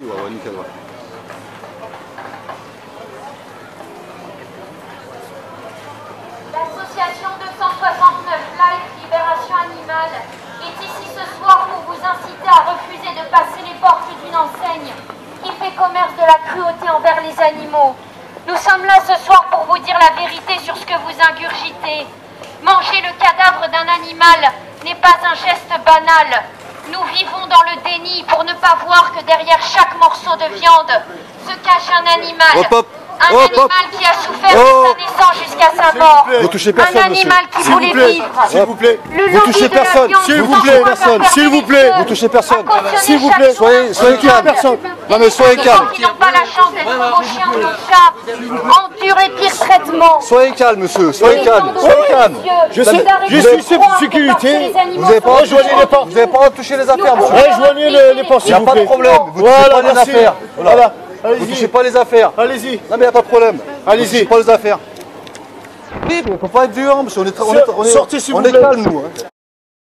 L'association 269 Life Libération Animale est ici ce soir pour vous inciter à refuser de passer les portes d'une enseigne qui fait commerce de la cruauté envers les animaux. Nous sommes là ce soir pour vous dire la vérité sur ce que vous ingurgitez. Manger le cadavre d'un animal n'est pas un geste banal. Nous vivons dans le déni pour ne pas voir que derrière chaque morceau de viande se cache un animal. Hop, hop. Un Hop, animal qui a souffert Oh. de sa naissance jusqu'à sa mort. Vous touchez personne, Un monsieur. animal qui S'il vous voulait plaît. vivre. S'il vous plaît. Touchez personne. S'il vous plaît, personne. S'il vous plaît. Vous touchez personne. S'il vous plaît. Soyez, soyez calme. Personne. Non mais soyez Les calme. gens qui n'ont pas la chance d'être vos chiens nos chats endurent les pires traitements. Soyez calme, monsieur. Soyez calme. Soyez calme. Je suis- je suis sécurité. Vous n'avez pas Rejoignez les portes. Vous n'avez pas toucher les affaires, monsieur. Rejoignez les, portes, Il n'y a pas de problème. Vous touchez Voilà, pas les affaires. Voilà. Vous Allez-y. touchez pas les affaires. Allez-y. Non mais il n'y a pas de problème. Allez-y. Vous touchez pas les affaires. Oui, mais faut pas être violent, monsieur. On est, on est, on est, on est calme, nous. hein.